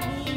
love me.